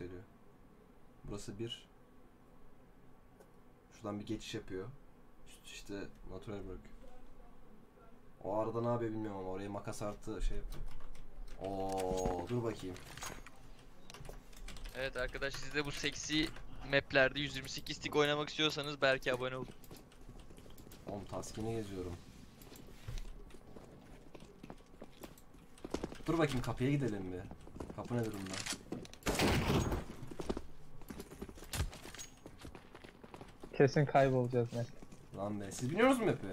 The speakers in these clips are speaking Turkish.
gösteriyor. Burası bir. Şuradan bir geçiş yapıyor. İşte, işte natural bırak. O arada ne yapıyor bilmiyorum ama oraya makas artı şey yapıyor. Oo, dur bakayım. Evet arkadaş siz de bu seksi maplerde 128 stick oynamak istiyorsanız belki abone olun. Oğlum taskini geziyorum. Dur bakayım kapıya gidelim bir. Kapı ne durumda? Kesin kaybolacağız net. Lan be. Siz biliyor musunuz map'i?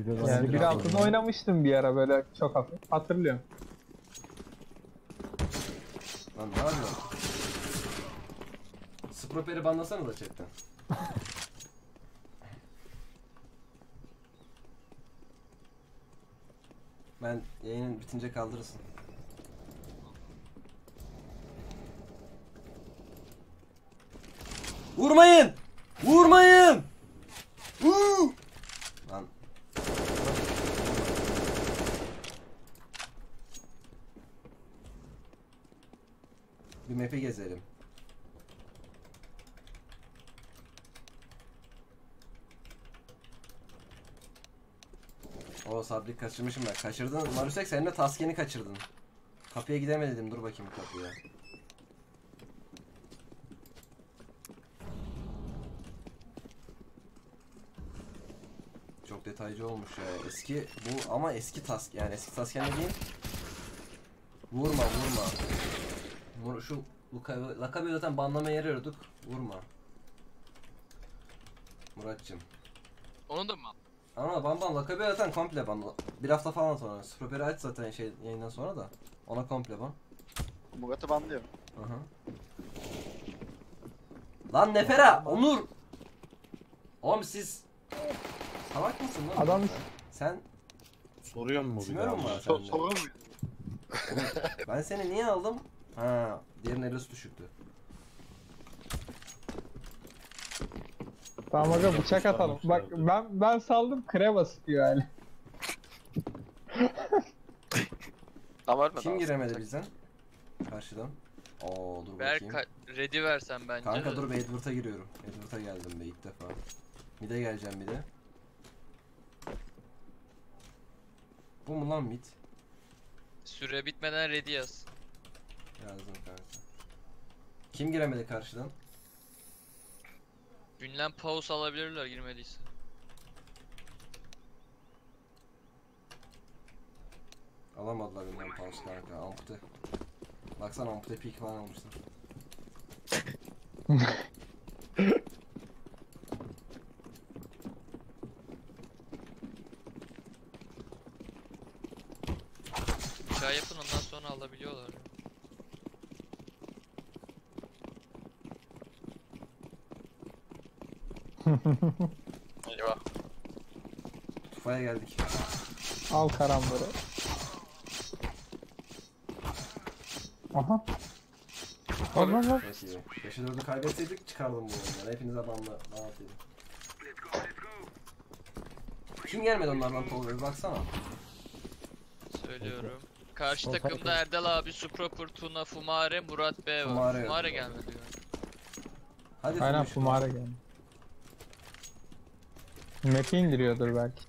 Biliyorum, Yani bir altında oynamıştım bir ara böyle çok hafif. Hatırlıyorum. Lan ne yapıyorsun? Sproperi banlasana da chatten. Ben yayının bitince kaldırırsın. Vurmayın! Vurmayın! Vuu! Lan. Bir map'i gezelim. O sabrik kaçırmışım ben. Kaçırdın. Marusek sen de taskeni kaçırdın. Kapıya gidemedim. Dur bakayım kapıya. Çok detaycı olmuş ya. Eski bu ama eski task yani eski tasken dediğin Vurma vurma. Vur, şu Lakabe'yi zaten banlamaya yarıyorduk. Vurma. Muratçım. Onu da mı? Ama ban ban Lakabe zaten komple ban. Bir hafta falan sonra. Sproperi aç zaten şey yayından sonra da. Ona komple ban. Mugat'ı banlıyor. Aha. Lan Nefera! Onur! Oğlum siz... Salak mısın lan? Adam- Sen... Soruyor mu bu bir daha? var So? Ben seni niye aldım? Ha, diğerinin elosu düşüktü. Tamam aga bıçak atalım. Bak ben ben saldım krema sıkıyor yani. Ama ölmedi Kim giremedi bizden? Karşıdan. Oo dur Berk bakayım. ka- ready versen bence. Kanka de. dur Edward'a giriyorum. Edward'a geldim be ilk defa. Mid'e geleceğim bir de. Bu mu lan mid? Süre bitmeden ready yaz. Yazdım kanka. Kim giremedi karşıdan? Ünlem pause alabilirler girmediyse. Alamadılar bilmem pause kanka. Ampute. Baksana ampute peak falan almışlar. Bıçağı yapın ondan sonra alabiliyorlar. Eyvah. Tufaya geldik. Al karamları. Aha. Al lan lan. Çok iyi. 5'e 4'ü kaybetseydik çıkardım bu oyundan. Hepiniz adamla dağıtıyordum. Kim gelmedi onlardan Tolga bir baksana. Söylüyorum. Karşı takımda. Erdal abi, Suproper, Tuna, Fumare, Murat B var. Fumare Fumare, gelmedi yani. Hadi Aynen Fumuş. fumara geldi. Map'i indiriyordur belki.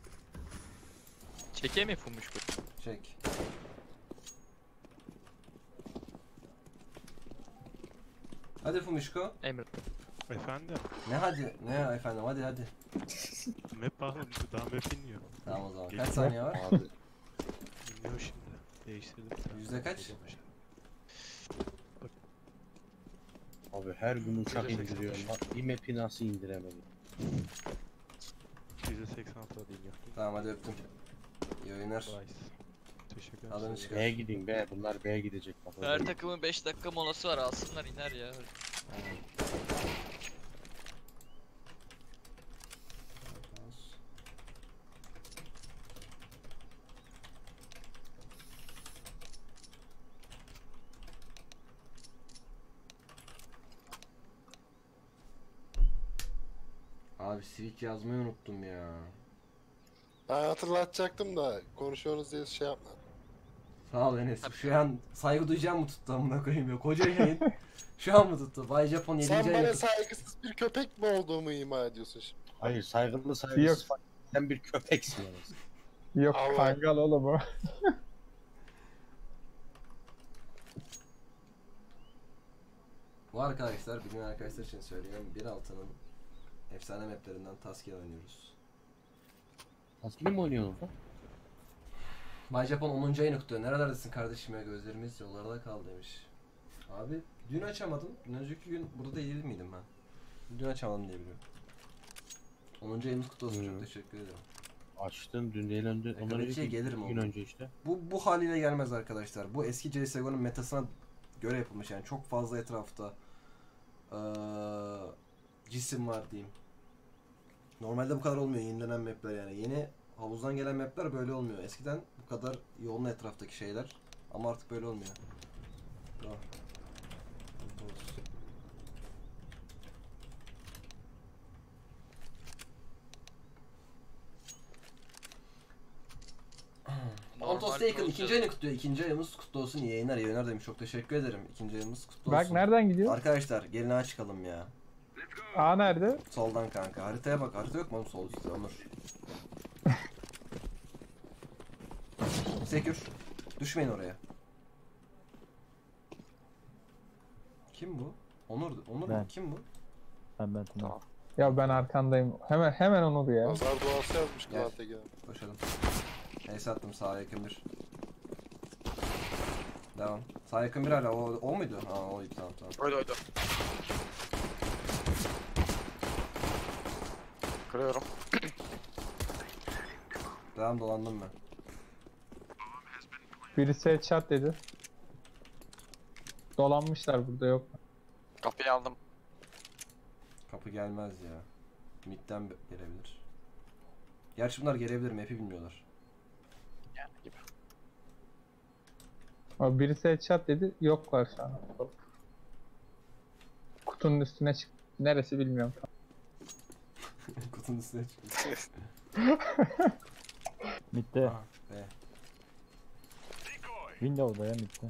Çeke mi Fumuş bu? Çek. Hadi Fumuşko. Emre. Efendim, Ne hadi? Ne ya efendim hadi hadi. map bakalım daha map iniyor. Tamam o zaman. Kaç saniye var? Abi İniyor şimdi. Değiştirdim. Yüzde kaç? Abi her gün uçak indiriyorum. bir map'i nasıl indiremedim? %86'da iniyor. Tamam hadi öptüm. İyi oyunlar. Nice. Teşekkür ederim. Çıkar. B'ye gidin B. Bunlar B'ye gidecek. Bak, Her takımın 5 dakika molası var alsınlar iner ya. Abi switch yazmayı unuttum ya. Ben hatırlatacaktım da konuşuyorsunuz diye şey yapma. Sağ ol Enes. Şu an saygı duyacağım mı tuttu amına koyayım ya. Koca yayın. Şu an mı tuttu? Bay Japon 7. Sen bana saygısız bir köpek mi olduğumu ima ediyorsun şimdi? Hayır saygılı saygısız. Yok. Sen bir köpeksin yani. Yok Allah. kangal oğlum o. Bu arkadaşlar bilmeyen arkadaşlar için söylüyorum. 1.6'nın efsane maplerinden Taskia oynuyoruz. Taskili mi oynuyorsun lan? Bay Japon 10. ayını kutluyor. Nerelerdesin kardeşim ya gözlerimiz yollarda kaldı demiş. Abi dün açamadım. Dün önceki gün burada değil miydim ben? Dün açamadım diye biliyorum. 10. ayımız kutlu olsun. Çok teşekkür ederim. Açtın dün değil önce. Ondan Ekonomiye önceki gelir mi iki gün oğlum? önce işte. Bu bu haliyle gelmez arkadaşlar. Bu eski CS:GO'nun metasına göre yapılmış yani çok fazla etrafta eee, cisim var diyeyim. Normalde bu kadar olmuyor yenilenen mapler yani. Yeni havuzdan gelen mapler böyle olmuyor. Eskiden bu kadar yoğun etraftaki şeyler ama artık böyle olmuyor. Bravo. Antos Taken ikinci ayını kutluyor. İkinci ayımız kutlu olsun. İyi yayınlar, iyi yayınlar demiş. Çok teşekkür ederim. İkinci ayımız kutlu Bak olsun. nereden gidiyor? Arkadaşlar gelin ağa çıkalım ya. A nerede? Soldan kanka. Haritaya bak. Harita yok mu oğlum sol üstte Onur? Sekür. Düşmeyin oraya. Kim bu? Onur. Onur mu? Ben. Kim bu? Ben ben tamam. Ya ben arkandayım. Hemen hemen onu ya. Nazar duası yazmış Gel. KTG. Koşalım. Ace attım sağa yakın bir. Devam. Sağ yakın bir hala. O, o muydu? Ha oydu tamam tamam. Oydu oydu. Kırıyorum. Devam dolandım ben. Birisi headshot dedi. Dolanmışlar burada yok. Kapıyı aldım. Kapı gelmez ya. Mid'den be- gelebilir. Gerçi bunlar gelebilir map'i bilmiyorlar. Yani gibi. Ama birisi headshot dedi. Yoklar şu an. Kutunun üstüne çık. Neresi bilmiyorum. Üstüne çıkıyor. Mid'de. Aa. Be. Windows'da ya mid'de.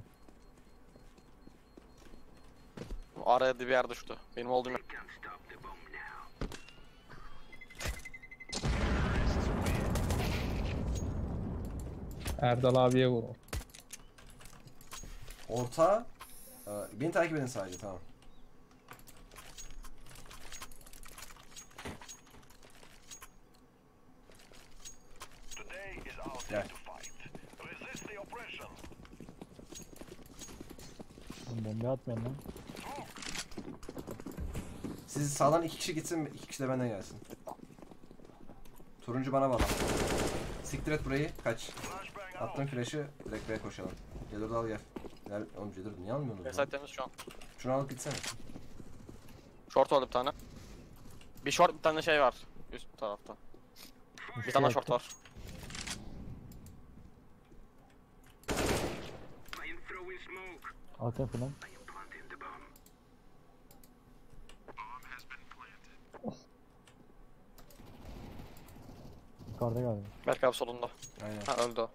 Araya bir yer düştü. Benim olduğum yer. Erdal abiye vurmuş. Orta. Ee, beni takip edin sadece tamam. Gel. Oğlum Bomba atmayın lan. Siz sağdan iki kişi gitsin, iki kişi de benden gelsin. Turuncu bana bağlan. Siktir et burayı, kaç. Attım flash'ı, direkt B'ye koşalım. Gelir al gel. Gel, oğlum Cedur niye almıyorsunuz? Site temiz şu an. Şunu alıp gitsene. Short oldu bir tane. Bir short bir tane şey var. Üst tarafta. Bir tane short var. Atın falan. Yukarıda galiba. Berk abi solunda. Aynen. Ha öldü o.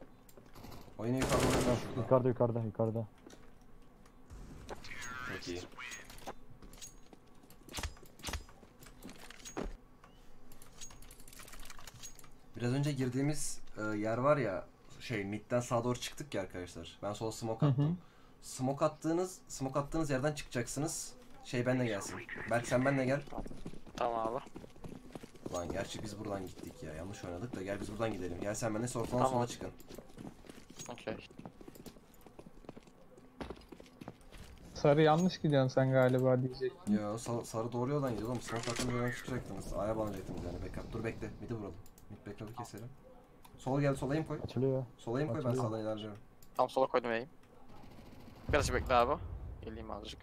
Oyunu yukarıda oynayalım şurada. Yukarıda yukarıda yukarıda. Çok iyi. Biraz önce girdiğimiz e, yer var ya şey midden sağa doğru çıktık ya arkadaşlar. Ben sola smoke Hı hı. Smoke attığınız smoke attığınız yerden çıkacaksınız. Şey benle gelsin. Berk sen benle gel. Tamam abi. Lan gerçi biz buradan gittik ya. Yanlış oynadık da gel biz buradan gidelim. Gel sen benle ortadan Tamam. sola çıkın. Okey. Sarı yanlış gidiyorsun sen galiba diyecek. Yo sa- sarı doğru yoldan gidiyor oğlum. Smoke attığınız yerden çıkacaktınız. Aya bağlayacaktınız yani backup. Dur bekle. Midi vuralım. Mid backup'ı keselim. Sola gel sola aim koy. Açılıyor. Sola aim koy ben sağdan ilerleyeceğim. Tam sola koydum eğim. Biraz bekle abi. Geleyim azıcık.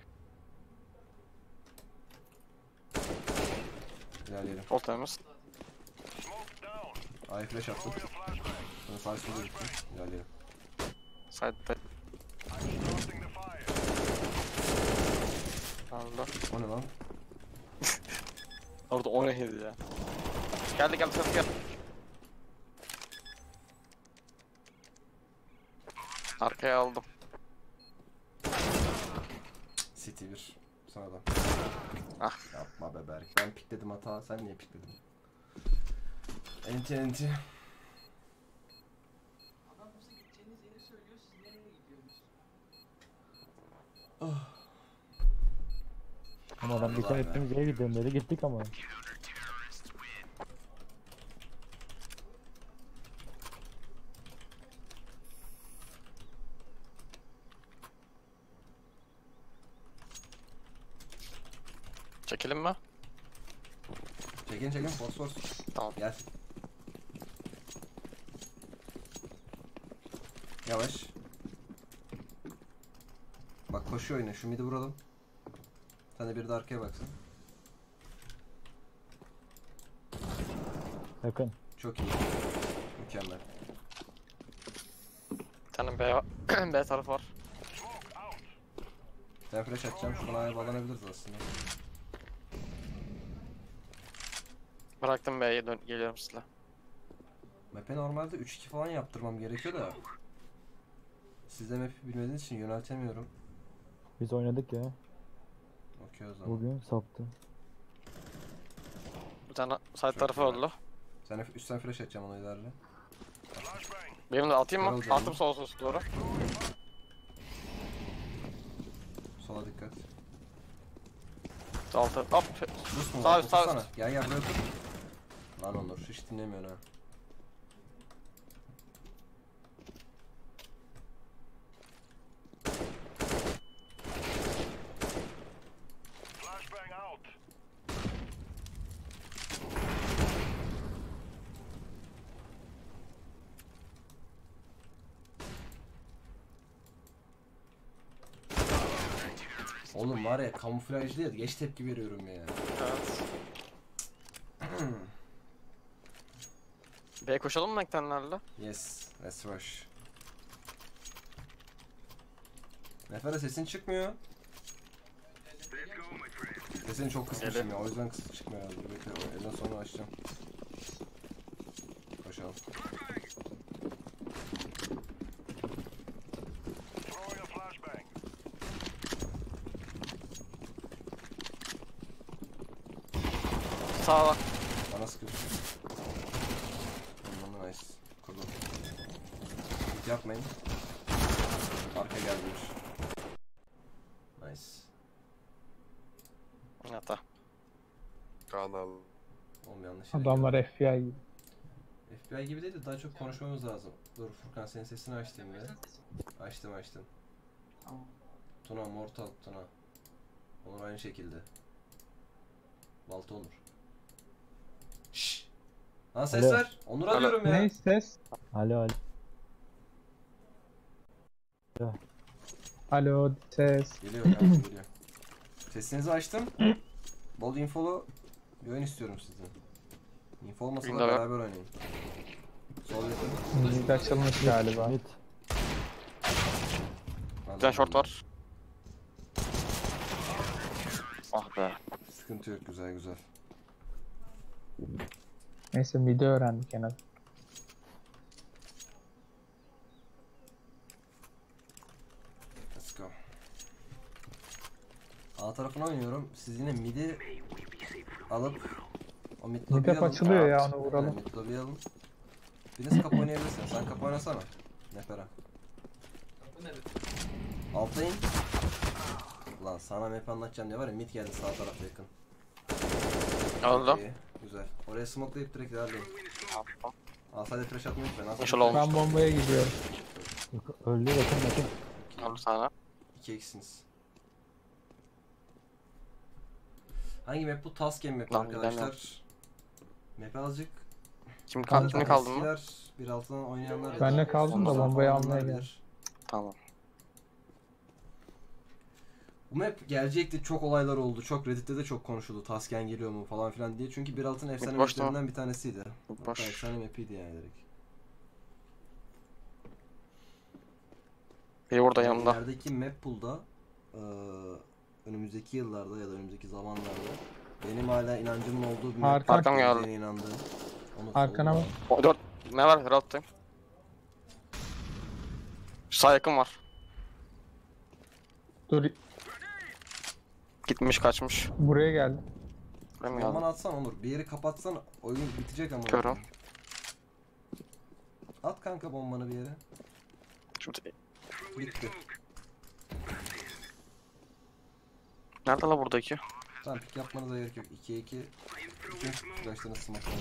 İlerleyelim. Sol temiz. Aya flash attım. Sağ üstüne gittim. İlerleyelim. Side'de. Öldü. O ne lan? Orada o neydi ya? Geldi geldi ses gel. Arkaya aldım. City 1. Sana da. Ah. Yapma be Berk. Ben pikledim hata. Sen niye pikledin? Enti enti. Ama adam geçen Vallahi be. hepimiz yere gidelim dedi gittik ama. Çekelim mi? Çekin çekin. Fos fos. Tamam. Gel. Yavaş. Bak koşuyor yine. Şu midi vuralım. Sen de bir de arkaya baksın. Yakın. Çok iyi. Mükemmel. Bir tane B, B tarafı var. Ben flash atacağım. Şuradan aya bağlanabiliriz aslında. Bıraktım B'ye dön geliyorum sizle. Map'e normalde 3-2 falan yaptırmam gerekiyor da. Siz de map'i bilmediğiniz için yöneltemiyorum. Biz oynadık ya. Okey o zaman. Bugün saptı. Bir tane side Çok tarafı güzel. öldü. Sen F- üstten flash atacağım onu ilerle. Benim de atayım mı? Kırılacağım. Attım sol sol doğru. Sola dikkat. Altı. Hop. Rus mu? Sağ üst, sağ üst. Gel gel buraya otur. Lan Onur hiç dinlemiyorsun ha. Oğlum var ya kamuflaj değil geç tepki veriyorum ya. Evet. B koşalım mı ekranlarla? Yes, let's rush. Nefere sesin çıkmıyor. Sesini çok kısmışım ya o yüzden kısık çıkmıyor. Dur bekle elden sonra açacağım. Koşalım. Sağa bak. Bana sıkıyorsun. Aman nice. Kurdum. Hit yapmayın. Arka gelmiş. Nice. Yata. Kanal. Oğlum yanlış Adamlar FBI gibi. FBI gibi değil de daha çok konuşmamız lazım. Dur Furkan senin sesini açtım bir. Açtım açtım. Tuna Mortal Tuna. Onur aynı şekilde. Balta Onur. Şşş. Lan ses Alo. ver. Onur arıyorum ya. Ne ses? Alo alo. Alo ses. Geliyor kanka geliyor. Sesinizi açtım. Bol infolu bir oyun istiyorum sizden. Info olmasa da Window. beraber oynayın. Sol yakın. Müzik açılmış galiba. Mid. Bir tane short var. Ah be. Sıkıntı yok güzel güzel. Neyse midi öğrendik en az. Let's go. A tarafına oynuyorum. Siz yine mid'i alıp o mid lobby'yi alın. açılıyor ya onu vuralım. aynen, Mid lobby'yi alın. Biriniz kapı oynayabilirsin. Sen kapı oynasana. Nefera. Altta in. Lan sana map anlatacağım diye var ya mid geldi sağ tarafta yakın. İyi, Güzel. Oraya smokelayıp direkt ilerleyin. Al sadece flash atmayı unutmayın. Olmuş. Ben bombaya gidiyorum. Öldü yakın yakın. Öldü sana. İki eksiniz. Hangi map bu? Tasken map Lan arkadaşlar. Map azıcık. Kim kaldı, kimi kaldı mı? Bir altından oynayanlar. ya Ben de kaldım da bombayı oynananlar almaya bilir. Tamam. Bu map gelecekti çok olaylar oldu. Çok Reddit'te de çok konuşuldu. Tasken geliyor mu falan filan diye. Çünkü bir altın efsane maplerinden bir tanesiydi. Hatta Boş. efsane mapiydi yani direkt. Biri burada Yani yanımda. İlerideki map pool'da eee, önümüzdeki yıllarda ya da önümüzdeki zamanlarda benim hala inancımın olduğu bir map Arkan- Arkam geldi. inandığım. Onu Arkana bak. O dört. Ne var? Herald'tayım. Sağ yakın var. Dur Gitmiş kaçmış. buraya geldi. Bombanı geldi? atsan olur. Bir yeri kapatsan oyun bitecek ama. Görüyorum. At kanka bombanı bir yere. Şurada. Bitti. Nerede la buradaki? Tamam pik yapmanıza gerek yok. 2'ye 2. Bütün flashlarını smoke'layın.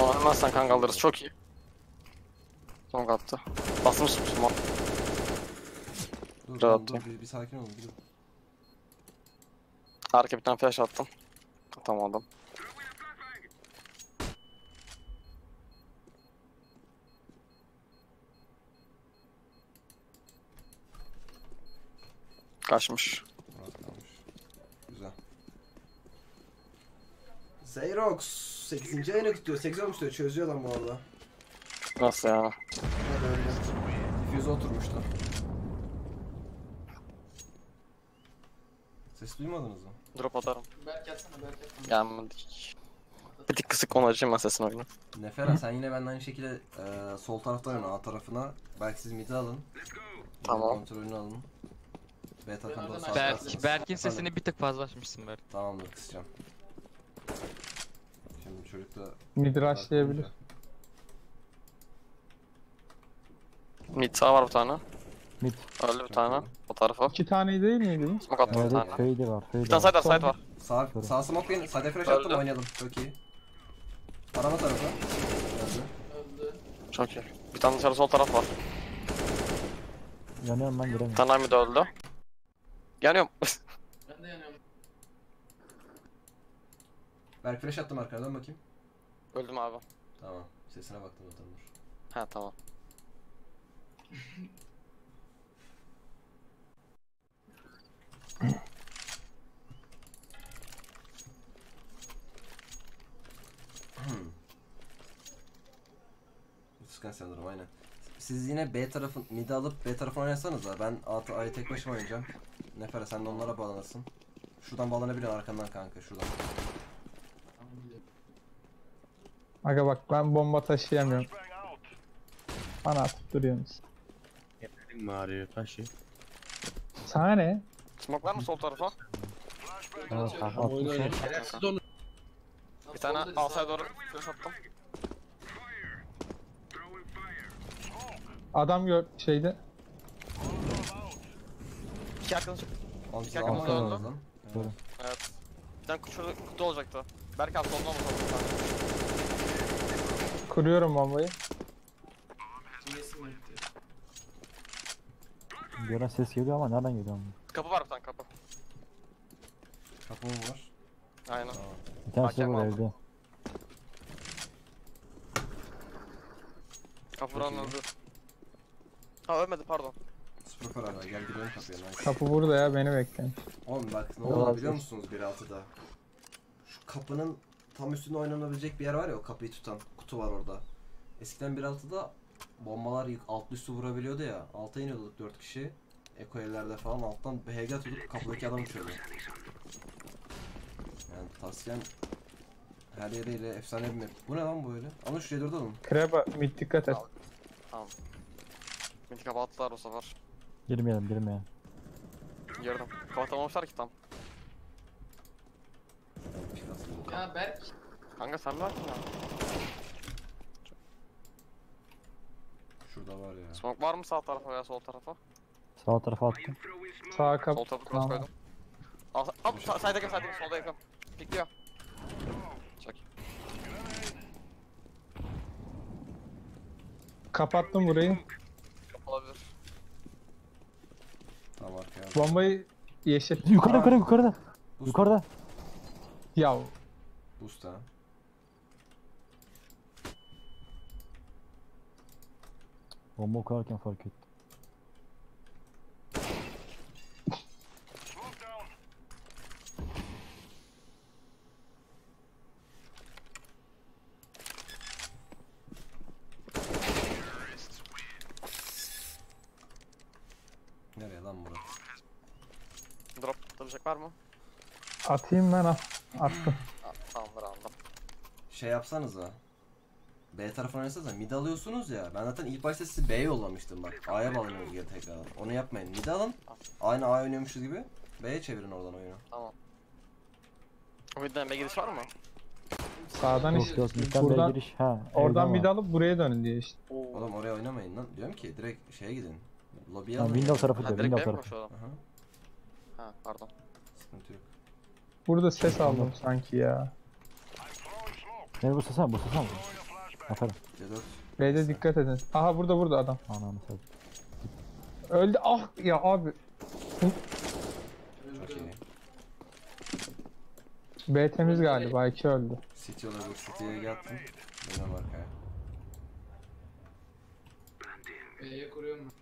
Onu ölmezsen kanka alırız. Çok iyi. Son attı. Basmış. Dur, Rahat dur, dur bir, bir sakin olun. Bir dur. Arka bir tane flash attım. Atamadım. Kaçmış. Rahat kalmış. Güzel. Zeyrox 8. ayını tutuyor. 8 olmuş diyor. Çözüyor adam bu arada. Nasıl ya? Hadi öyle. Diffuse oturmuştu. Ses duymadınız mı? Drop atarım. Gelmedik. Bir tık kısık ben sesini oyunu. Nefera sen yine benden aynı şekilde e, sol taraftan oyna A tarafına. Belki siz mid'i alın. Tamam. Kontrolünü alın. B takımda sağ Berk, Berk'in sesini bir tık fazla açmışsın Berk. Tamamdır kısacağım. Şimdi çocuk da... Mid rushlayabilir. Mid sağ var bir tane. Mid. Öldü bir tane. O tarafa. İki tane değil miydi? Smoke attım bir Evet tane. fade var. Fade Bir tane var. side var side var. Sağ, sağ smokelayın. Side flash Öldü. attım oynayalım. Çok iyi. Arama tarafı. Öldü. Çok iyi. Bir tane dışarı sol taraf var. Yanıyorum ben Bir giremiyorum. tane daha mid öldü. Yanıyorum. Berk flash attım arkana dön bakayım. Öldüm abi. Tamam. Sesine baktım zaten dur. Ha tamam. Scan sendrom aynen. Siz yine B tarafın mid'i alıp B tarafını oynasanız da ben A'yı tek başıma oynayacağım. Nefere sen de onlara bağlanırsın. Şuradan bağlanabiliyorsun arkandan kanka şuradan. Aga bak ben bomba taşıyamıyorum. Bana atıp duruyorsunuz. Elim mi ağrıyor taşı? Sana ne? Smoke var mı sol tarafa? Bir tane alsaya doğru flash attım. Adam gör şeyde. İki siz Kanka, almadınız bağlandı. lan. Doğru. Evet. Bir tane şurada kutu olacaktı. Berk abi soldan mı soldan mı? Kuruyorum bombayı. Gören ses geliyor ama nereden geliyor? ama? Kapı var bir tane kapı. Kapı mı var? Aynen. Bir de Hakem var aldı. evde. Kapı vuran öldü. Ha ölmedi pardon. Sproper hala gel girelim kapıya. Nice. Kapı burada ya beni bekleyin. Oğlum bak ne vazgeç. biliyor musunuz 1.6'da? Şu kapının tam üstünde oynanabilecek bir yer var ya o kapıyı tutan kutu var orada. Eskiden 1.6'da bombalar alt üstü vurabiliyordu ya. Alta iniyorduk 4 kişi. Eko evlerde falan alttan BHG atıyorduk kapıdaki adam uçuyordu. Yani tavsiyem her yeriyle efsane bir map. Bu ne lan böyle? Ama şuraya durduralım. Kreba mid dikkat et. Tamam. Midi kapattılar o sefer. Girmeyelim girmeyelim. Girdim. Kapatamamışlar ki tam. Ya Berk. Kanka sen mi verdin ya? Şurada var ya. Smoke var mı sağ tarafa veya sol tarafa? Sağ tarafa attım. Sağ kap. Sol tarafa cross koydum. Al, hop sa sayda yakın sayda yakın solda yakın. Pikliyor. İyi. Kapattım burayı. Olabilir. Tamam arkaya. Bombayı yeşil. Yukarıda Aa, yukarıda yukarıda. Boost, Yukarıda. Ya boost ha. Bomba kurarken fark ettim. Nereye lan Murat? Var mı? atayım ben at. Attım. Tamamdır aldım. Şey yapsanıza. B tarafına oynasanız da mid alıyorsunuz ya. Ben zaten ilk başta sizi B'ye yollamıştım bak. A'ya bağlanıyoruz geri tekrardan. Onu yapmayın. Mid alın. Aynı A oynuyormuşuz gibi. B'ye çevirin oradan oyunu. Tamam. O yüzden be gidiş var mı? Sağdan Yok işte. yok midden B'ye Buradan, giriş. Ha. oradan var. alıp buraya dönün diye işte. Oo. Oğlum oraya oynamayın lan. Diyorum ki direkt şeye gidin. Lobiye Ha, alın. window ya. tarafı Ha diyor. direkt mi tarafı. koşuyor adam? Aha. Ha pardon. Sıkıntı yok. Burada ses aldım sanki ya. Ne bu sesen? Bu sesen mi? Aferin. C4. B'de dikkat edin. Aha burada burada adam. Ananı satayım. Öldü. Ah ya abi. Çok iyi. B temiz galiba. iki öldü. City olabilir. City'ye yattım. Dönem arkaya. B'ye kuruyorum.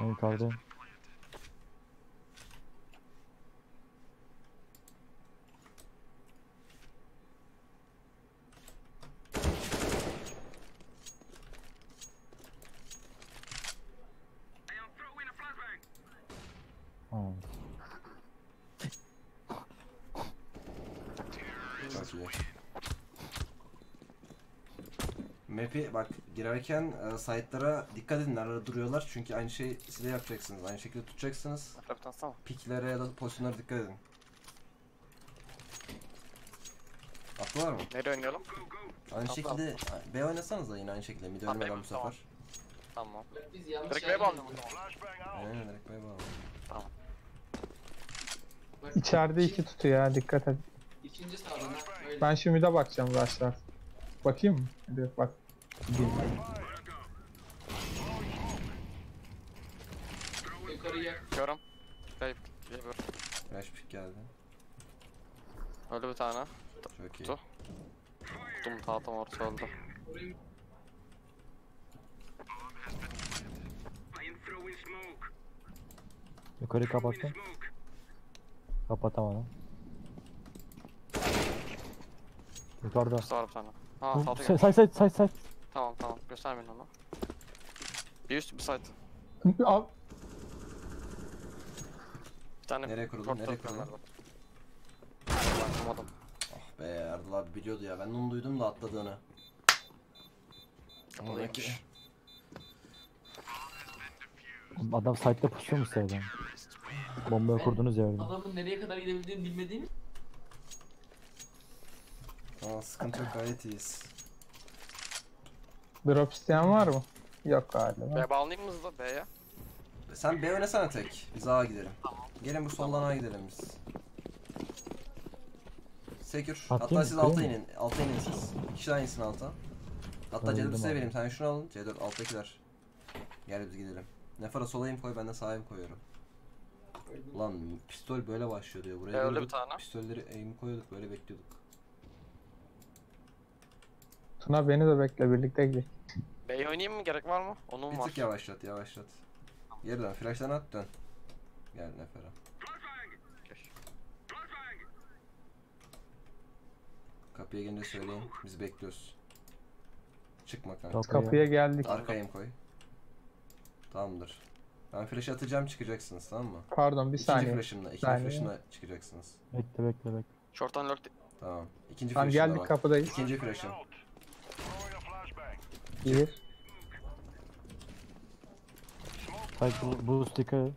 Ben yukarıdayım. Ananı Çok iyi. Map'i bak girerken e, site'lara dikkat edin nerede duruyorlar çünkü aynı şey siz de yapacaksınız. Aynı şekilde tutacaksınız. Piklere ya da pozisyonlara dikkat edin. Attılar mı? Nereye oynayalım? Aynı Atla, şekilde B oynasanız da yine aynı şekilde mid Tamam, ölmeden B bu tamam. sefer. Tamam. Biz yanlış Direkt B'ye bağlı girdik. Aynen direkt B bağlı. Bak, İçeride iki- tutuyor ya. Dikkat et. İkinci sağdan ha. Öyle. Ben şu mid'e bakacağım rushlar. Bakayım mı? Hadi bak. Yukarıya. Görüm. Kayıp. Flash pick geldi. Öldü bir tane. Çok iyi. Dur. Tuttum tahtam orta öldü. Yukarıyı kapattım. Kapatamadım. Yukarıda. Var bir tane. Ha Hı, say say say say. Tamam tamam. Göstermeyin onu. Bir üst bir side. Al. Bir tane Nereye kuruldu? Nereye kuruldu? gönderdim. Ben kurmadım. Ah be Erdal abi biliyordu ya. Ben onu duydum da atladığını. Ama belki Kapalıymış. Adam site'de pusuyormuş zaten. Bombayı kurdunuz ya orada. Adamın nereye kadar gidebildiğini bilmediğim Aa, sıkıntı yok gayet iyiyiz. Drop isteyen var mı? Yok galiba. B'ye bağlanayım mı hızlı B'ye? Sen B oynasana tek. Biz A'ya gidelim. Gelin bu soldan A'ya gidelim biz. Sekür. Hatta mı? siz alta Kırayım inin. Alta inin siz. Bir kişi daha insin alta. Hatta Ben C4 indim size abi. vereyim. Sen şunu alın. C4 alttakiler. Gel biz gidelim. Nefara sola aim koy ben de sağa aim koyuyorum. Lan pistol böyle başlıyor diyor. Buraya B öldü bir tane. Pistolleri aim koyuyorduk böyle bekliyorduk. Tuna beni de bekle birlikte gidelim. B'ye oynayayım mı? Gerek var mı? Onun Bir var. tık yavaşlat yavaşlat. Geri dön. Flash'tan at dön. Gel Nefera. Kapıya gelince söyleyin. Biz bekliyoruz. Çıkma kanka. Kapıya. Kapıya geldik. Arkaya aim koy. Tamamdır. Ben flash atacağım çıkacaksınız tamam mı? Pardon bir İkinci saniye. flash'ımla, ikinci Saniye. flash'ımla çıkacaksınız. Bekle bekle bekle. Short'tan lurk Tamam. İkinci Tamam flash'ımda geldik bak. kapıdayız. İkinci flash'ım. Bir. Site bu, bu sticker.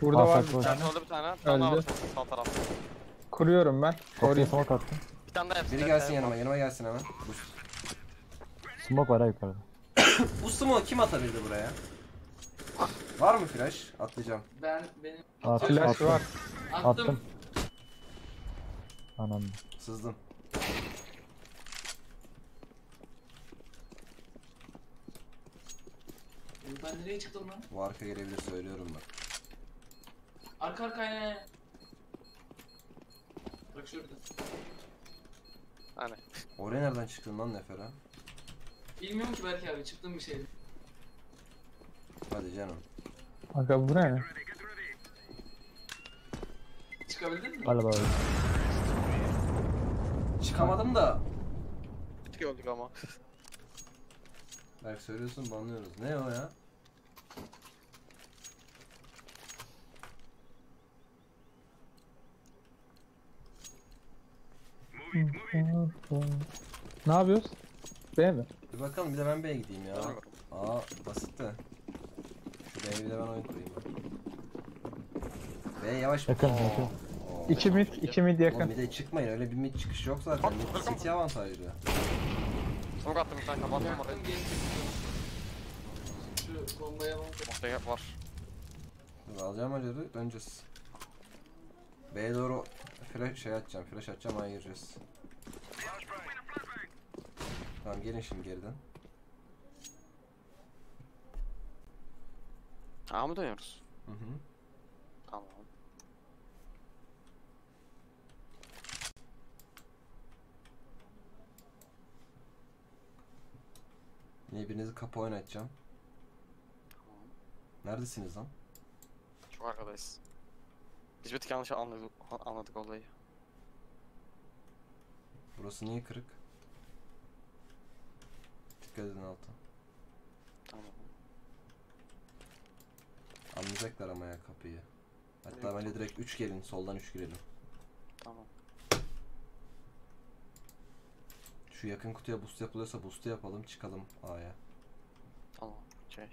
Burada var bir tane. öldü bir tane. Öldü. sağ tarafta. Kuruyorum ben. Kapıya Koruyayım. smoke attım. Bir tane daha. Biri gelsin yanıma, yanıma gelsin hemen. Bu, Smoke var ha yukarıda. bu smoke kim atabildi buraya? Var mı flash? Atlayacağım. ben benim At, Flash attım. var. attım. Attım. Anam. Sızdım. Ben nereye çıktım lan? Bu arka gelebilir söylüyorum bak. Arka arka aynen. Bak şurada. Hani. Oraya nereden çıktın lan Nefera? Bilmiyorum ki belki abi çıktım bir şeydi. Hadi canım. Aga bu ne? Çıkabildin mi? Galiba öyle. Çıkamadım da. Öldük ama. Belki söylüyorsun banlıyoruz. Ne o ya? Ne yapıyoruz? B mi? Bir bakalım bir de ben B'ye gideyim ya. Aa basit de. Şu B'ye bir de ben oyun kurayım. B yavaş. Yakın, yakın. oo. 2 mid, 2 mid Oğlum yakın. bir de çıkmayın öyle bir mid çıkış yok zaten. Mid city avantajlı. Smoke attım bir tane orayı. Geri Şu bombaya bak. Ortaya var. Dur, alacağım acıları döneceğiz. B'ye doğru flash şey atacağım, flash atacağım A'ya gireceğiz. Tamam gelin şimdi geriden. A mı dönüyoruz? Hı hı. Tamam. Yine birinizi kapı oynatacağım. Neredesiniz lan? Çok arkadayız. Biz bir tık yanlış anladık, anladık olayı. Burası niye kırık? Dikkat edin alta. Tamam. Anlayacaklar ama ya kapıyı. Hatta bence direkt 3 gelin, soldan 3 girelim. Tamam. Şu yakın kutuya boost yapılıyorsa boost'u yapalım, çıkalım A'ya. Tamam. Şey.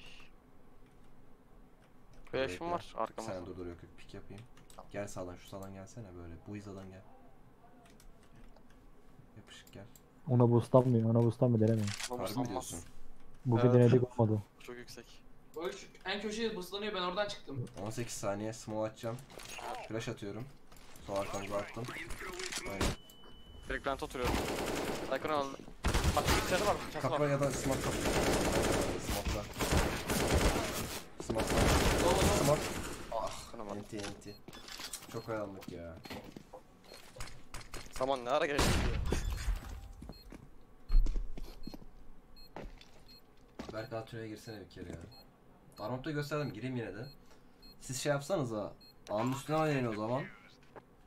Flash'ım var arkamda. Sen dur dur yok yok pik yapayım. Tamam. Gel sağdan şu sağdan gelsene böyle. Bu hizadan gel. Yapışık gel. Ona boostlanmıyor. Ona boostlanmıyor denemiyor. Harbi mi diyorsun? Bugün Evet. denedik olmadı. Çok yüksek. Böyle en köşeye bıslanıyor ben oradan çıktım. 18 saniye smoke atacağım. Flash atıyorum. Sol arkamıza attım. Aynen. Direkt plant oturuyorum. Aykın. Bak içeride var. Var. ya da. Smoke'la. Smoke'la. Dolu dolu. Smoke. Kınamadım. Enti enti. Çok oyalandık ya. Saman ne ara geçti diyor. Berk Atölye'ye girsene bir kere ya. Arnold'da gösterdim gireyim yine de. Siz şey yapsanız ha. A'nın üstüne oynayın o zaman.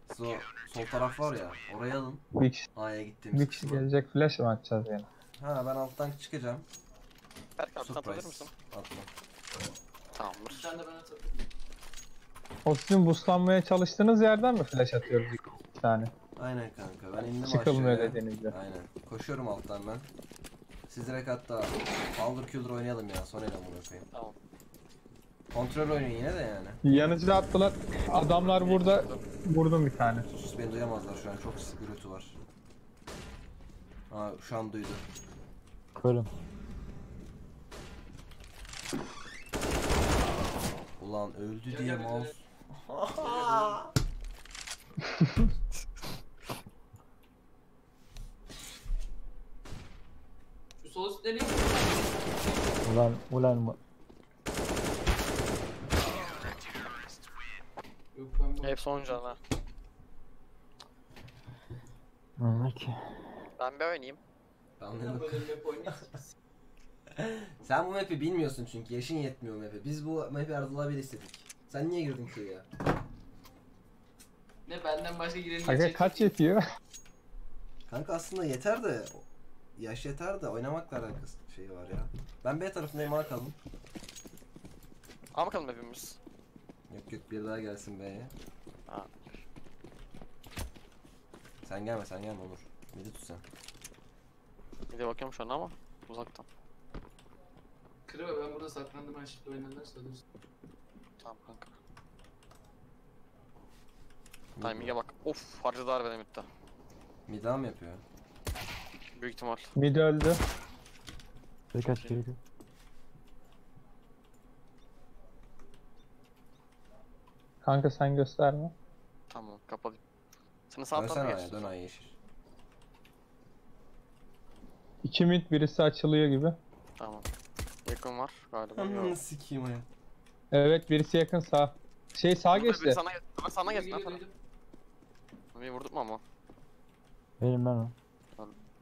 Siz o sol taraf var ya oraya alın. Bir kişi, A'ya gittiğimiz bir kişi kısmı. gelecek flash mı atacağız yani? Ha ben alttan çıkacağım. Berk abi Surprise. mısın? Atla. Tamamdır. tane de ben atarım. O sizin boostlanmaya çalıştığınız yerden mi flash atıyoruz bir tane? Aynen kanka ben indim Çıkılmıyor aşağıya. dediğinizde. Aynen. Koşuyorum alttan ben. Siz direkt hatta Aldır Küldür oynayalım ya. Son ele bunu koyayım. Tamam. Kontrol oynayın yine de yani. Yanıcı attılar. Adamlar burada. Vurdum bir tane. Sus beni duyamazlar şu an. Çok gürültü var. Aa şu an duydu. Kırın. Ulan öldü diye mouse. Şu sol üst nereye? Ulan ulan mı? Yok ben bu. Hep son cana. Anla ki. Ben bir oynayayım. Ben Anladım. böyle bir map oynayacağız. Sen bu map'i bilmiyorsun çünkü yaşın yetmiyor map'e. Biz bu map'i Ardıl abiyle istedik. Sen niye girdin ki ya? Ne benden başka Aga geçecek kaç değil. yetiyor? Kanka aslında yeter de yaş yeter de oynamakla alakası şey var ya. Ben B tarafındayım bakalım. Al bakalım hepimiz. Yok yok bir daha gelsin B'ye. Ha. Sen gelme sen gelme olur. Midi tut sen. Bir de bakıyorum şu an ama uzaktan. Kırıva ben burada saklandım ben şimdi oynarlarsa ölürsün. Tamam kanka. Timing'e bak. Of harcadı harbiden midde. Mida mı yapıyor? Büyük ihtimal. Mid öldü. Birkaç kere de. Kanka sen gösterme. Tamam kapalayım. Seni sağ Dönsene tarafa A'ya geç. dön A'ya yeşil. İki mid birisi açılıyor gibi. Tamam. Yakın var galiba. Ananı Yok. sikeyim hayat. Evet birisi yakın sağ. Şey sağ Ömer, geçti. Sana. Ömer sana. Ben Geliyor, sana. Bir vurduk mu ama? Benim lan o.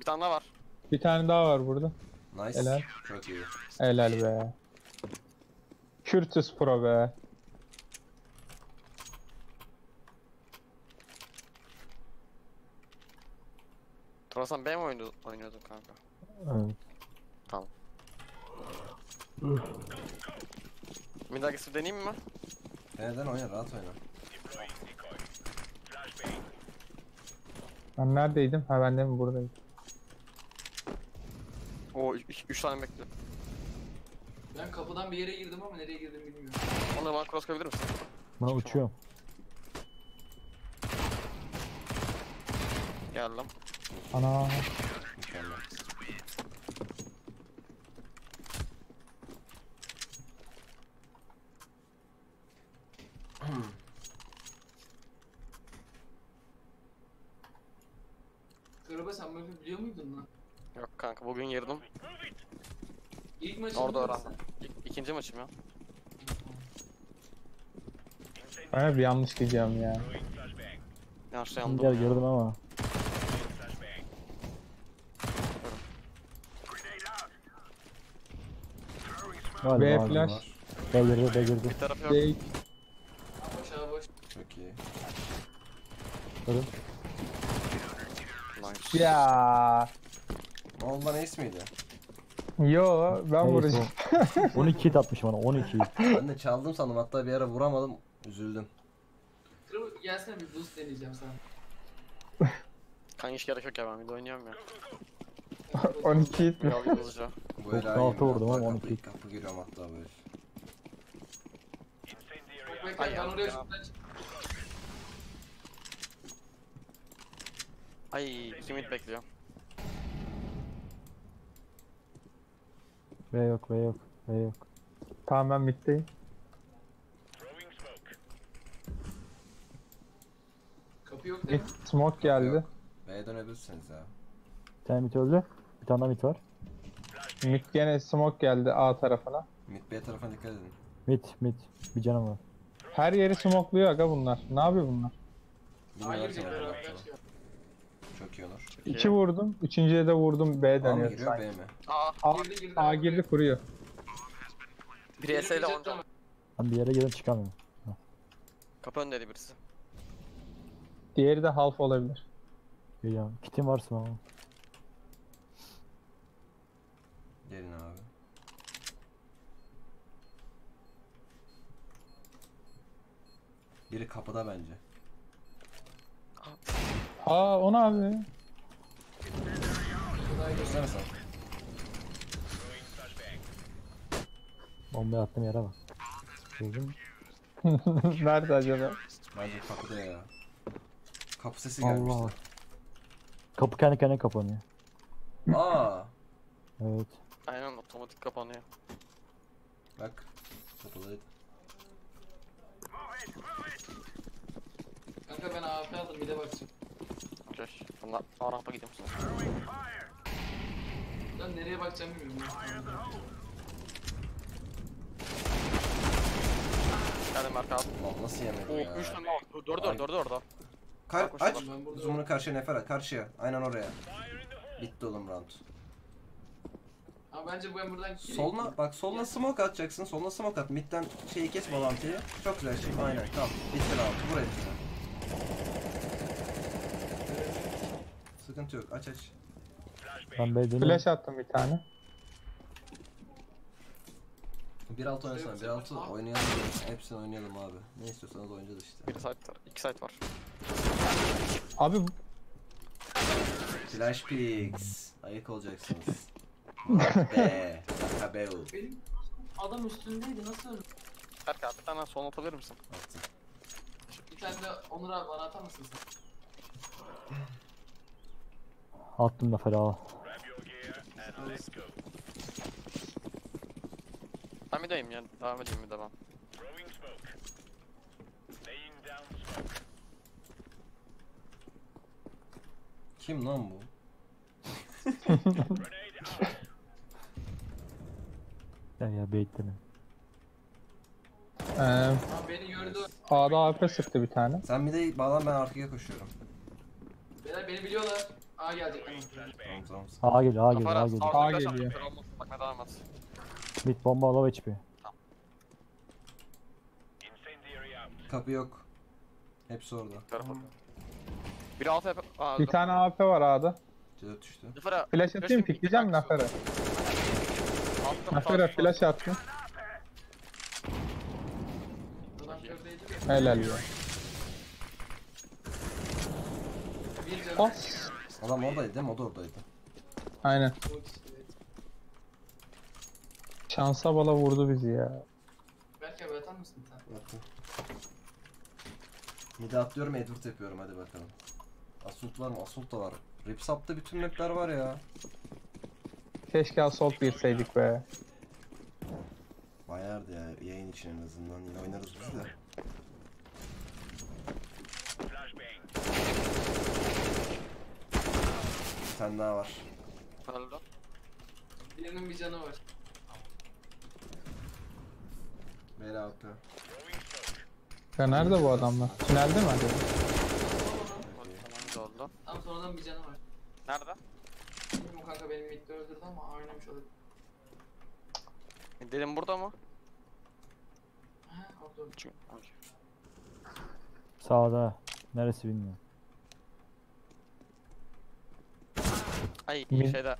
Bir tane daha var. Bir tane daha var burada. Nice. Helal. Çok iyi. Helal be. Curtis Pro be. Turasan B mi oynuyordu, oynuyordun kanka? Evet. Bir agresif deneyeyim mi? Neden oyna rahat oyna. Ben neredeydim? Ha ben de mi buradayım? O 3 tane bekliyor. Ben kapıdan bir yere girdim ama nereye girdim bilmiyorum. Onları bana cross koyabilir misin? Buna uçuyorum. Geldim. Ana. Mükemmel. Kıraba sen bunu biliyor muydun lan? Yok kanka bugün girdim. İlk maçı Orada mıydın öğrendim. İk, ikinci maçım ya. Ben hep yanlış gidiyorum ya. Yanlışla yandım. Gel gördüm ama. Galiba B abi. flash. Var. B girdi B girdi. Bir tarafı yok. Sen? Boş abi boş. Çok iyi. Nice. Ya. Lan ace miydi? Yo ben Neyse vuracağım. o. 12 hit atmış bana 12 hit. Ben de çaldım sandım hatta bir ara vuramadım. Üzüldüm. Kıraba gelsene bir boost deneyeceğim sana. Kanka hiç gerek yok ya ben bir de oynuyorum ya. 12 hit mi? Alayım hızlıca. Bu altı vurdum ama kapı- 12. Kapı giriyorum hatta böyle. Bak bekle Ay ben ya, oraya ya. şuradan çık- Ay iki mid bekliyor. Ve yok ve yok ve yok. Tamam ben middeyim. Kapı yok değil mi? Smoke geldi. Yok. B'ye dönebilirsiniz ya. Bir tane mid öldü. Bir tane daha mid var. Mid gene smoke geldi A tarafına. Mid B tarafına dikkat edin. Mid mid. Bir canım var. Her yeri smokluyor aga bunlar. Ne yapıyor bunlar? Bilmiyorlar ki ne. Çok iyi olur. 2 vurdum. Üçüncüye de vurdum. B A B mi? Aa, A, girdi girdi. A girdi kuruyor. Biri S ile onca. Ben bir yere gelip çıkamıyorum. Kapı ön dedi birisi. Diğeri de half olabilir. Ya kitim varsa ama. Gelin abi. Biri kapıda bence. Aa o ne abi? Görsene sen. Bombayı attım yere bak. Gördün mü? Nerede acaba? Bence kapıda ya. Kapı sesi Allah. gelmişti. Kapı kendi kendine kapanıyor. Aa, Evet. Aynen otomatik kapanıyor. bak. Kapıdaydı. Kanka ben AFP aldım bir de bakacağım. Okey. Bunlar A rampa gidiyor Lan nereye bakacağım bilmiyorum. Geldim Berk abi. Lan nasıl yemedi Oo ya? 3 tane var. 4 4 4 orada. Kar Bak, aç. Ben burada- Zoom'unu karşıya nefer at. Karşıya. Aynen oraya. Bitti oğlum round. Ama bence bu ben buradan Soluna bak soluna smoke atacaksın. Soluna smoke at. Mid'den şeyi kes bağlantıyı. Çok güzel şey. Aynen tamam. Bitti round. Vur hepsini. Sıkıntı yok. Aç aç. Ben B dönüyorum. Flash attım bir tane. 1-6 oynasana. 1-6 oynayalım. Hepsini oynayalım abi. Ne istiyorsanız oynayacağız işte. Bir site var. 2 site var. Abi Flash Pigs. Ayık olacaksınız. Be. Kabeo. Benim adam üstündeydi nasıl öldü? Berk abi bir tane son atabilir misin? Attım. Bir tane de Onur abi bana atar mısın sen? Attım da fena. Ben bir deyim ya. Devam edeyim bir de ben. Kim lan bu? Ya ya bekleme. eee, Ama beni gördü. A'da AP sıktı bir tane. Sen bir de bağlan ben arkaya koşuyorum. Beyler beni biliyorlar. A gelecek. Tamam tamam. A geliyor A geliyor A geliyor. A geliyor. geliyor. Bakma devam et. Mid bomba low HP. Kapı yok. Hepsi orada. Tarafa. Biri altı yap. Aa, Bir tane AP var A'da. C4 düştü. Zıfara. Flash atayım pikleyeceğim Nafer'e. Attım. Nafer'e flash attım. Adam kördeydi de. Helal ya. Bir canı. Adam oradaydı değil mi? O da oradaydı. Aynen. Şansa bala vurdu bizi ya. Berk abi atar mısın bir tane? Yaptım. Mide atlıyorum Edward yapıyorum hadi bakalım. Assault var mı? Assault da var. Ripsap'ta bütün mapler var ya. Keşke assault girseydik be. Bayardı ya yayın için en azından. Yine oynarız biz de. Bir tane daha var. Öldü. Birinin bir canı var. Bela altı. Ya nerede bu adamlar? Tünelde mi acaba? Tamam oldu. Tam sonradan bir canı var. Nerede? Bilmiyorum kanka benim midde öldürdü ama oynamış olur. Dedim burada mı? Ha orada. Çünkü. Sağda. Neresi bilmiyorum. Ay Mid- şeyde.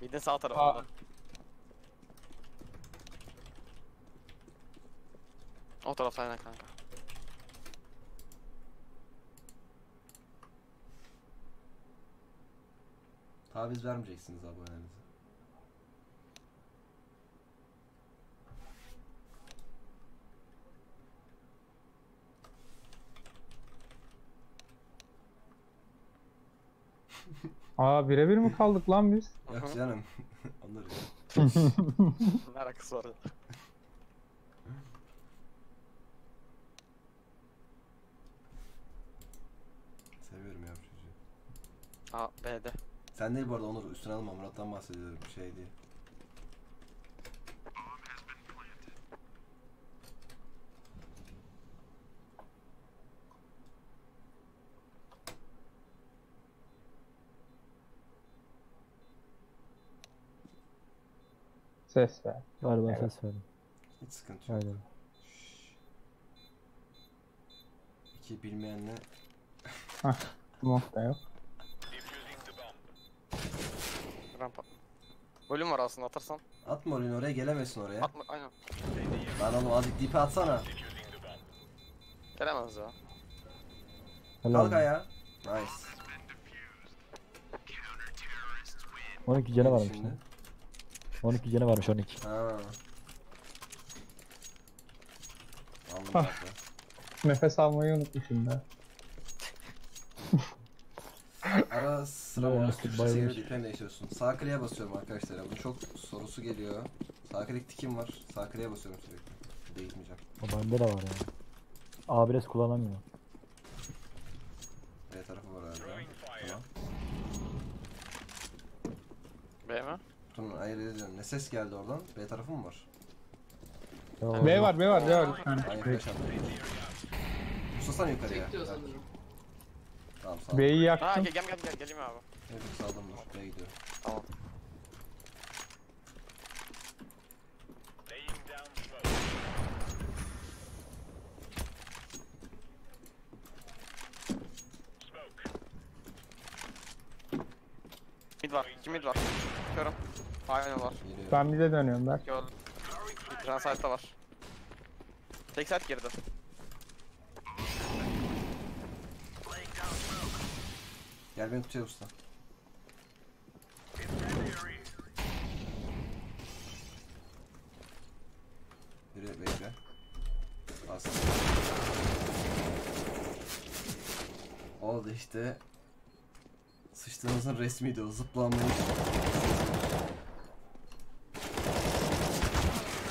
Midin sağ tarafında. O tarafta aynen kanka. Taviz vermeyeceksiniz abonenize. Aa birebir mi kaldık lan biz? Yok canım. Onları. Ne alakası var ya? Seviyorum ya bu çocuğu. Aa B'de. Sen değil bu arada Onur üstüne alma Murat'tan bahsediyorum şey diye. Ses ver. Galiba Evet. ses verdim. Hiç sıkıntı yok. Aynen. İki bilmeyenle Smoke da yok. Rampa. Bölüm var aslında atarsan. atma oyunu oraya gelemesin oraya. Atma aynen. Lan oğlum azıcık dipe atsana. Gelemez ya. Helal. Kalk ayağa. Nice. 12 canı varmış Şimdi. Lan. 12 canı varmış 12. Ha. Aldım Hah. zaten. Nefes almayı unutmuşum ben. Ara sıra Bayağı bonus tuşu bayılır. seviye diplen değişiyorsun. Sağ kliğe basıyorum arkadaşlar. Bunun çok sorusu geliyor. Sağ klik tikim var. Sağ kliğe basıyorum sürekli. Değişmeyeceğim. O bende de var ya. A1S kullanamıyor. B tarafı var herhalde. Tamam. B mi? Tamam hayır ediyorum. Ne ses geldi oradan? B tarafı mı var? Tamam. B var B var B var. Hayır. Susasana yukarıya. Sanırım. Tamam sağ ol. B'yi Ha yaktım. gel gel gel gel geleyim abi. Evet saldım dur. B'ye gidiyorum. Tamam. Mid var. İki mid var. Bakıyorum. Aynen var. Geliyorum. Ben bir de dönüyorum ben. Gördüm. Bir tane side'da var. Tek side girdi. Gel beni tutuyor usta. Yürü bekle. Bas. Oldu işte. Sıçtığımızın resmiydi o zıplamayı.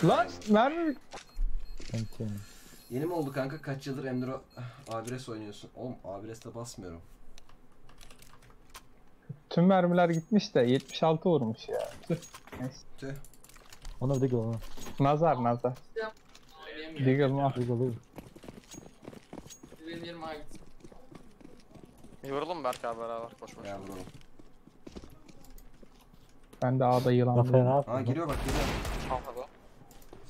Lan mermi Enti. Yeni mi oldu kanka? Kaç yıldır M4 A1S oynuyorsun? Oğlum A1S'te basmıyorum. tüm mermiler gitmiş de 76 vurmuş ya. Tüh. Neyse. Tüh. Ona bir de gel ona. Nazar nazar. Deagle mı? A gitti. Bir vuralım Berk abi beraber boş boş. Ya vuralım. Ben de A'da yılan lan? giriyor bak giriyor. Al abi.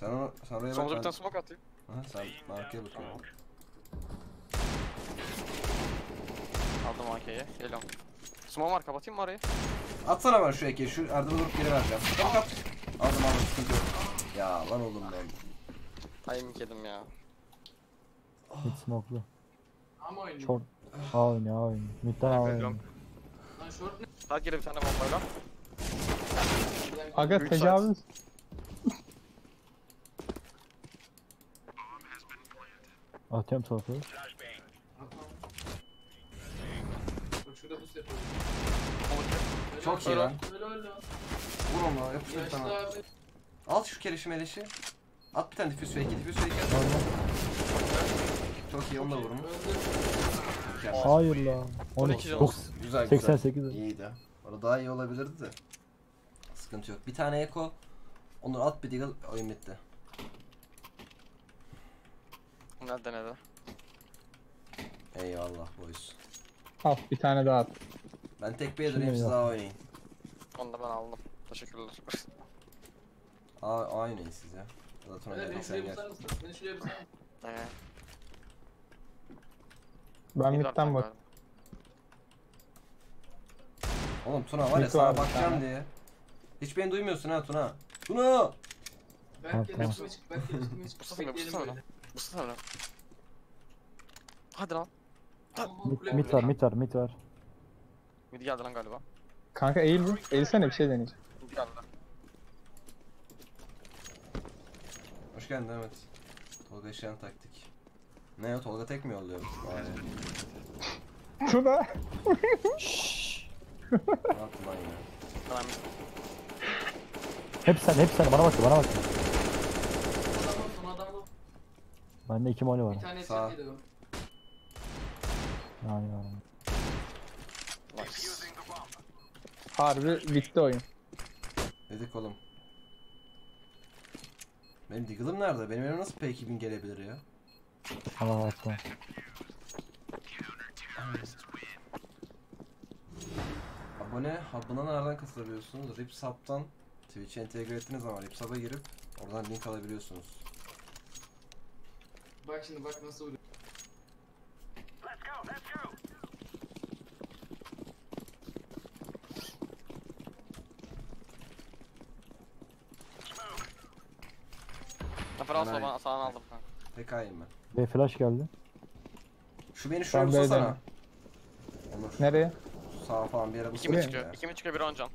Sen onu sen oraya bak. Sonuca bir ben- tane smoke atayım. Aha, sen ben arkaya bakıyorum. Aldım AK'yi. Geliyorum. Smoke var kapatayım mı arayı? Atsana bana şu eki. Şu ardına durup geri vereceğim. Kap kap. Aldım aldım sıkıntı yok. Ya lan oğlum ben. Ay mik yedim ya. Mid smoke'lu. Ama oynuyor. Short. A oynuyor A oynuyor. Mid'den A oynuyor. Lan short ne? Side girdi bir tane bombayla. Aga Büyük tecavüz. Atıyorum tarafı. Şurada. Çok iyi lan. Öyle öyle. Vur onu yapıştır abi. Al şu keleşi meleşi. At bir tane difüz fake, difüz fake at. Çok iyi onu da vurun. Hayır la. 12 12. canımız. 9. Güzel güzel. 88. İyiydi. Orada daha iyi olabilirdi de. Sıkıntı yok. Bir tane eko. Onu at bir deagle oyun bitti. Ne denedi? Eyvallah boys. Al bir tane daha at. Ben tek Şimdi döneyim siz daha oynayın. Onu da ben aldım. Teşekkürler. A, A oynayın siz ya. Zaten oynayın Beni şuraya gel. Beni şuraya mısın? Ee, Ben mid var midden bak. Oğlum Tuna var ya Mid sana var bir bakacağım diye. Hiç beni duymuyorsun ha Tuna. Tuna! Berk gel tamam. üstüme çık. Berk gel üstüme çık. Mustafa Bey, Bekleyelim Mustafa böyle. Bu sefer lan. Hadi lan. Tamam, Mit, kule mit kule. var, mit var, mit var. Mid geldi lan galiba. Kanka eğil bir. Eğilsene bir şey deneyeceğim. Mid geldi. Hoş geldin Mehmet. Tolga Işıyan taktik. Ne o Tolga tek mi yolluyor? Vay. Tuna. ne yaptın lan? Hemen mid. Hep sen, hep sen. Bana bak, bana bak. Adam ol, son adam ol. Bende iki moli var. Bir tane Sağ. Yani yani. Nice. Harbi bitti oyun. Dedik oğlum. Benim Deagle'ım nerede? Benim elime nasıl P2000 gelebilir ya? Allah attım. Abone hub'ına nereden katılabiliyorsunuz? Ripsub'dan Twitch'e entegre ettiğiniz zaman Ripsub'a girip oradan link alabiliyorsunuz. Bak şimdi bak nasıl vuruyor. Zafer al Helal. sola sağını aldım kanka. PK'yim ben. Ve flash geldi. Şu beni şuraya Ben. B'deyim. Onur. Nereye? Sağa falan bir yere İki mi çıkıyor? İki mi çıkıyor? Biri on can.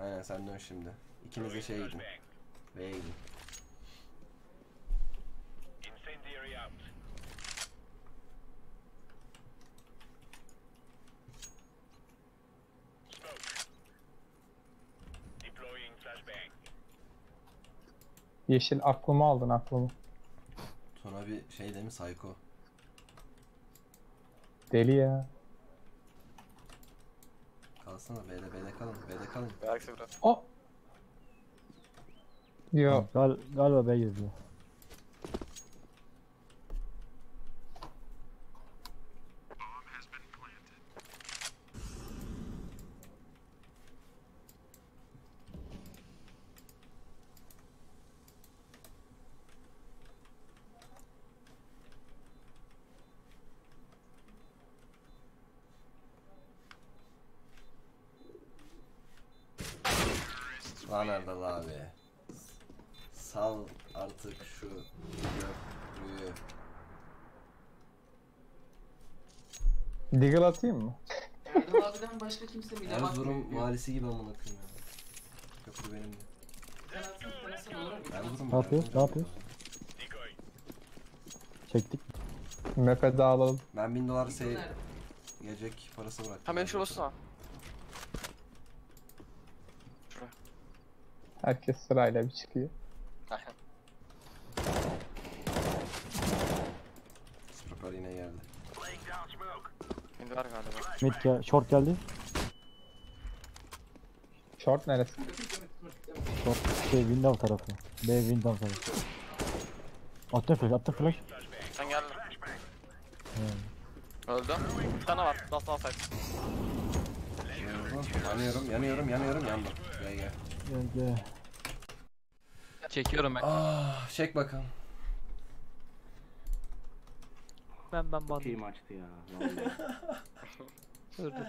Aynen sen dön şimdi. İkiniz de şeye gidin. B'ye gidin. Yeşil aklımı aldın aklımı. Tuna bir şey değil mi Psycho? Deli ya. Kalsana B'de B'de kalın B'de kalın. Belki biraz. O. Yo. Gal galiba B girdi. Lan Erdal abi. Sal artık şu köprüyü. Deagle atayım mı? Erdal abiden başka kimse mi? Erzurum valisi gibi amına koyayım ya. Köprü benim. Sen atsın sen atsın olur mu? Erzurum Ne yapıyor? Ne yapıyor? Çektik. Map'e dağılalım. Ben 1000 dolar şey nerede? gelecek parası bıraktım. Ha beni şuraya bassana. Şuraya. Herkes sırayla bir çıkıyor. Aynen. Sprapper yine geldi. Mid var galiba. Mid gel short geldi. Short neresi? Short şey window tarafı. B window tarafı. Attım flash, attım flash. Sen geldin. Hmm. Öldü. Bir tane var. Last last side. Yanıyorum, yanıyorum, yanıyorum, yandım. Gel gel. Gel gel. Çekiyorum ben. Ah, çek bakalım. Ben ben bandım. Team açtı ya. vallahi. Dur dur.